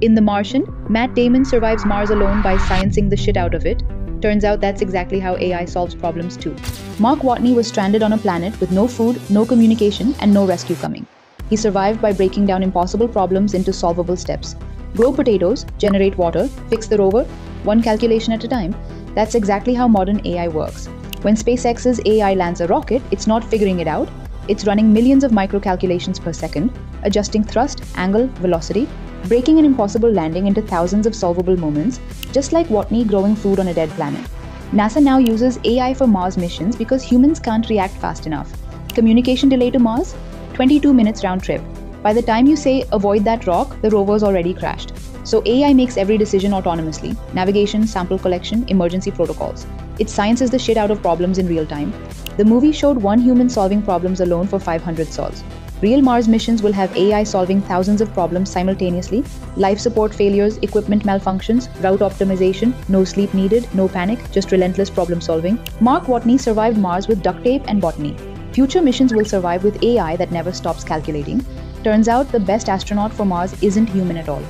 In The Martian, Matt Damon survives Mars alone by sciencing the shit out of it. Turns out that's exactly how AI solves problems too. Mark Watney was stranded on a planet with no food, no communication, and no rescue coming. He survived by breaking down impossible problems into solvable steps. Grow potatoes, generate water, fix the rover, one calculation at a time. That's exactly how modern AI works. When SpaceX's AI lands a rocket, it's not figuring it out, it's running millions of micro calculations per second, adjusting thrust, angle, velocity, breaking an impossible landing into thousands of solvable moments, just like Watney growing food on a dead planet. NASA now uses AI for Mars missions because humans can't react fast enough. Communication delay to Mars? 22 minutes round trip. By the time you say avoid that rock, the rover's already crashed. So AI makes every decision autonomously navigation, sample collection, emergency protocols. It sciences the shit out of problems in real time. The movie showed one human solving problems alone for 500 sols. Real Mars missions will have AI solving thousands of problems simultaneously life support failures, equipment malfunctions, route optimization, no sleep needed, no panic, just relentless problem solving. Mark Watney survived Mars with duct tape and botany. Future missions will survive with AI that never stops calculating. Turns out the best astronaut for Mars isn't human at all.